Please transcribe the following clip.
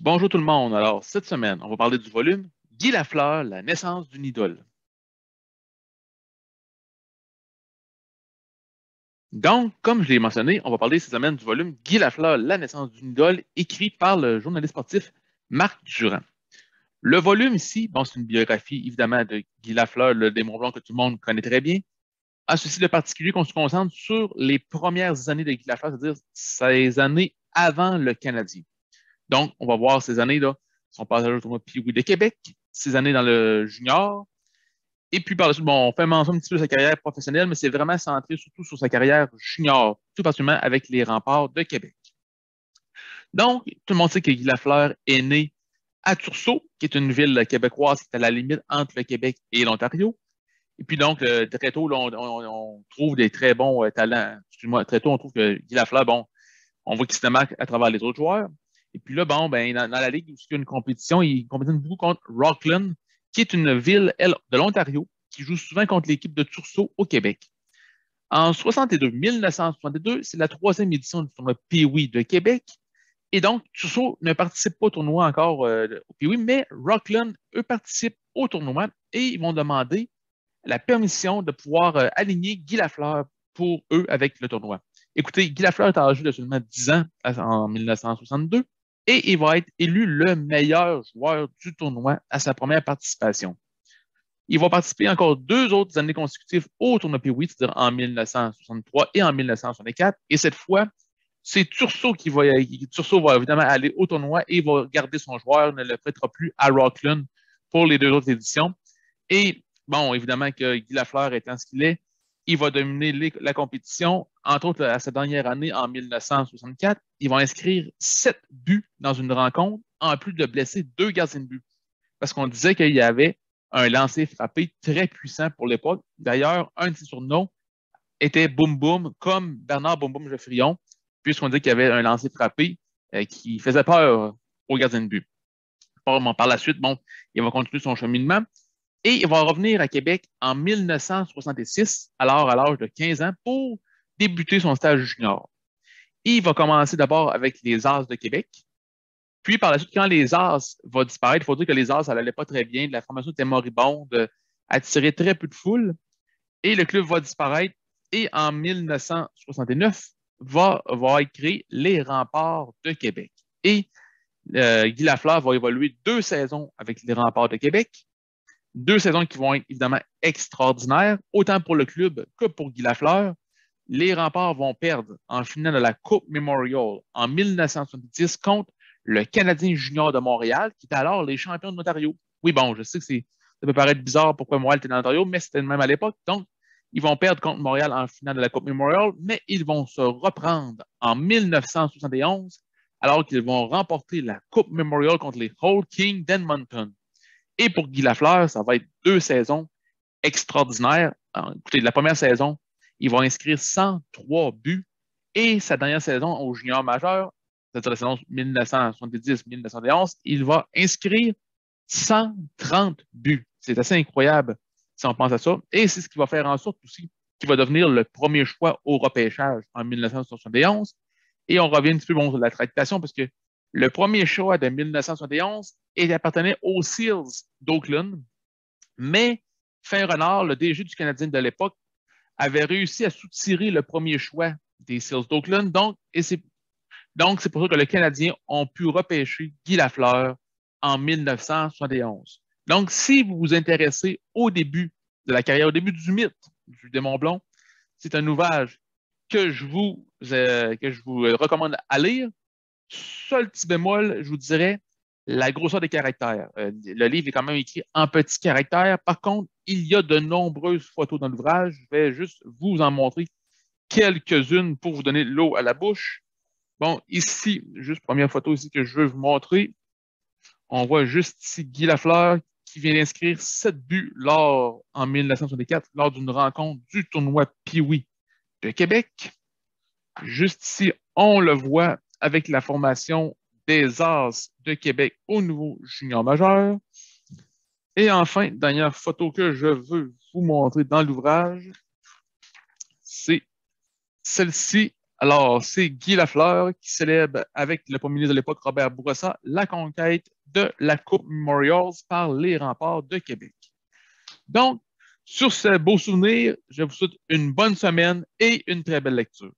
Bonjour tout le monde. Alors, cette semaine, on va parler du volume Guy Lafleur, la naissance d'une idole. Donc, comme je l'ai mentionné, on va parler cette semaine du volume Guy Lafleur, la naissance d'une idole, écrit par le journaliste sportif Marc Durand. Le volume ici, bon, c'est une biographie évidemment de Guy Lafleur, le démon blanc que tout le monde connaît très bien. À ceci de particulier qu'on se concentre sur les premières années de Guy Lafleur, c'est-à-dire ces années avant le Canadien. Donc, on va voir ces années-là, son passage au tournoi Pee-Wee de Québec, ces années dans le junior. Et puis par la suite, bon, on fait mention un petit peu de sa carrière professionnelle, mais c'est vraiment centré surtout sur sa carrière junior, tout particulièrement avec les remparts de Québec. Donc, tout le monde sait que Guy Lafleur est né à Tursault, qui est une ville québécoise qui est à la limite entre le Québec et l'Ontario. Et puis donc, euh, très tôt, on, trouve des très bons euh, talents. Excuse-moi, très tôt, on trouve que Guy Lafleur, bon, on voit qu'il se démarque à travers les autres joueurs. Et puis là, bon, ben, dans, la ligue, il y a une compétition, il compétit beaucoup contre Rockland, qui est une ville, elle, de l'Ontario, qui joue souvent contre l'équipe de Tursault au Québec. En 62, 1962, c'est la troisième édition du tournoi Pee-Wee de Québec. Et donc, Tursault ne participe pas au tournoi encore euh, au Pee-Wee, mais Rockland, eux, participent au tournoi et ils vont demander la permission de pouvoir euh, aligner Guy Lafleur pour eux avec le tournoi. Écoutez, Guy Lafleur est âgé de seulement 10 ans en 1962 et il va être élu le meilleur joueur du tournoi à sa première participation. Il va participer encore deux autres années consécutives au tournoi Pee-Wee, c'est-à-dire en 1963 et en 1964. Et cette fois, c'est Tursault qui va, Tursault va évidemment aller au tournoi et va garder son joueur, ne le prêtera plus à Rockland pour les deux autres éditions. Et bon, évidemment que Guy Lafleur étant ce qu'il est, il va dominer la compétition, entre autres à sa dernière année en 1964. Il va inscrire sept buts dans une rencontre, en plus de blesser deux gardiens de but. Parce qu'on disait qu'il y avait un lancer frappé très puissant pour l'époque. D'ailleurs, un de ses surnoms était Boum Boum, comme Bernard Boum Boum Geoffrion, puisqu'on dit qu'il y avait un lancer frappé euh, qui faisait peur aux gardiens de but. Par la suite, bon, il va continuer son cheminement. Et il va revenir à Québec en 1966, alors à l'âge de 15 ans, pour débuter son stage junior. il va commencer d'abord avec les As de Québec. Puis par la suite, quand les As vont disparaître, il faut dire que les As, ça n'allait pas très bien. La formation était moribonde, attirait très peu de foule. Et le club va disparaître. Et en 1969, va, va être créé les Remparts de Québec. Et euh, Guy Lafleur va évoluer deux saisons avec les Remparts de Québec. Deux saisons qui vont être évidemment extraordinaires, autant pour le club que pour Guy Lafleur. Les remparts vont perdre en finale de la Coupe Memorial en 1970 contre le Canadien junior de Montréal, qui était alors les champions de l'Ontario. Oui, bon, je sais que ça peut paraître bizarre pourquoi Montréal était dans l'Ontario, mais c'était même à l'époque. Donc, ils vont perdre contre Montréal en finale de la Coupe Memorial, mais ils vont se reprendre en 1971 alors qu'ils vont remporter la Coupe Memorial contre les Whole King d'Edmonton. Et pour Guy Lafleur, ça va être deux saisons extraordinaires. écoutez, la première saison, il va inscrire 103 buts. Et sa dernière saison au junior majeur, c'est-à-dire la saison 1970-1971, il va inscrire 130 buts. C'est assez incroyable si on pense à ça. Et c'est ce qui va faire en sorte aussi qu'il va devenir le premier choix au repêchage en 1971. Et on revient un petit peu sur la tractation parce que le premier choix de 1971 il appartenait aux Seals d'Oakland, mais Fin Renard, le DG du Canadien de l'époque, avait réussi à soutirer le premier choix des Seals d'Oakland. Donc, c'est pour ça que les Canadiens ont pu repêcher Guy Lafleur en 1971. Donc, si vous vous intéressez au début de la carrière, au début du mythe du démon blond, c'est un ouvrage que je vous, euh, que je vous recommande à lire. Seul petit bémol, je vous dirais, la grosseur des caractères. Euh, le livre est quand même écrit en petits caractères. Par contre, il y a de nombreuses photos dans l'ouvrage. Je vais juste vous en montrer quelques-unes pour vous donner l'eau à la bouche. Bon, ici, juste première photo ici que je veux vous montrer. On voit juste ici Guy Lafleur qui vient d'inscrire sept buts lors, en 1964 lors d'une rencontre du tournoi Pee-Wee de Québec. Juste ici, on le voit avec la formation des As de Québec au nouveau junior majeur. Et enfin, dernière photo que je veux vous montrer dans l'ouvrage, c'est celle-ci Alors, c'est Guy Lafleur qui célèbre avec le premier ministre de l'époque, Robert Bourassa, la conquête de la Coupe Memorials par les remparts de Québec. Donc, sur ce beau souvenir, je vous souhaite une bonne semaine et une très belle lecture.